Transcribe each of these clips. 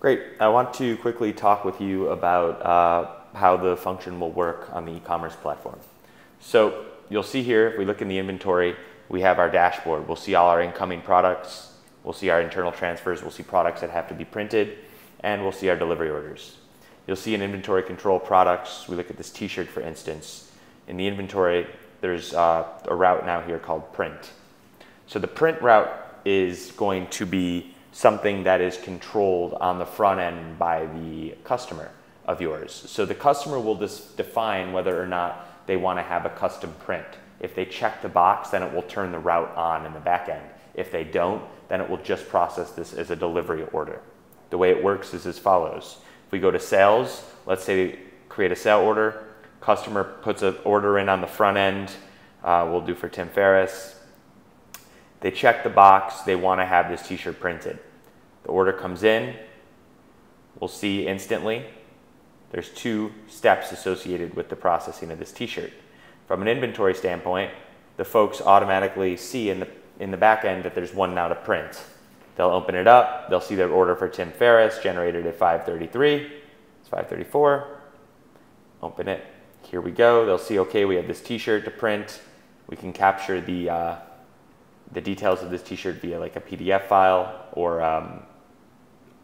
Great. I want to quickly talk with you about uh, how the function will work on the e-commerce platform. So you'll see here, if we look in the inventory, we have our dashboard. We'll see all our incoming products. We'll see our internal transfers. We'll see products that have to be printed. And we'll see our delivery orders. You'll see in inventory control products, we look at this t-shirt for instance. In the inventory, there's uh, a route now here called print. So the print route is going to be something that is controlled on the front end by the customer of yours. So the customer will just define whether or not they want to have a custom print. If they check the box, then it will turn the route on in the back end. If they don't, then it will just process this as a delivery order. The way it works is as follows. If we go to sales, let's say create a sale order, customer puts an order in on the front end, uh, we'll do for Tim Ferriss, they check the box, they want to have this t-shirt printed. The order comes in, we'll see instantly there's two steps associated with the processing of this t-shirt. From an inventory standpoint, the folks automatically see in the, in the back end that there's one now to print. They'll open it up, they'll see their order for Tim Ferriss generated at 533, it's 534, open it, here we go. They'll see, okay, we have this t-shirt to print. We can capture the, uh, the details of this t-shirt via like a PDF file or, um,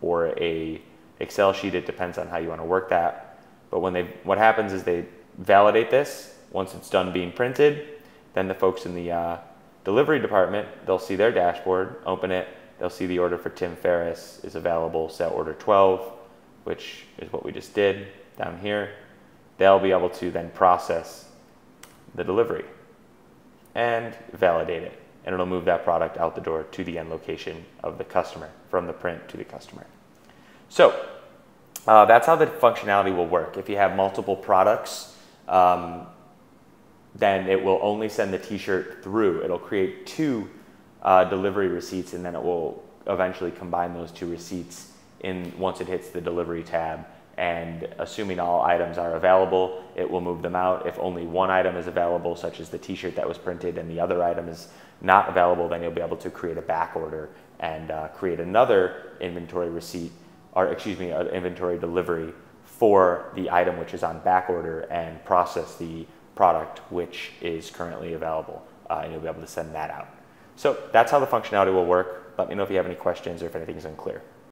or a Excel sheet. It depends on how you want to work that. But when they, what happens is they validate this. Once it's done being printed, then the folks in the uh, delivery department, they'll see their dashboard, open it, they'll see the order for Tim Ferriss is available, set order 12, which is what we just did down here. They'll be able to then process the delivery and validate it and it'll move that product out the door to the end location of the customer, from the print to the customer. So uh, that's how the functionality will work. If you have multiple products, um, then it will only send the t-shirt through. It'll create two uh, delivery receipts and then it will eventually combine those two receipts in once it hits the delivery tab and assuming all items are available, it will move them out. If only one item is available, such as the t-shirt that was printed and the other item is not available, then you'll be able to create a back order and uh, create another inventory receipt, or excuse me, an inventory delivery for the item which is on back order and process the product which is currently available. Uh, and you'll be able to send that out. So that's how the functionality will work. Let me know if you have any questions or if anything's unclear.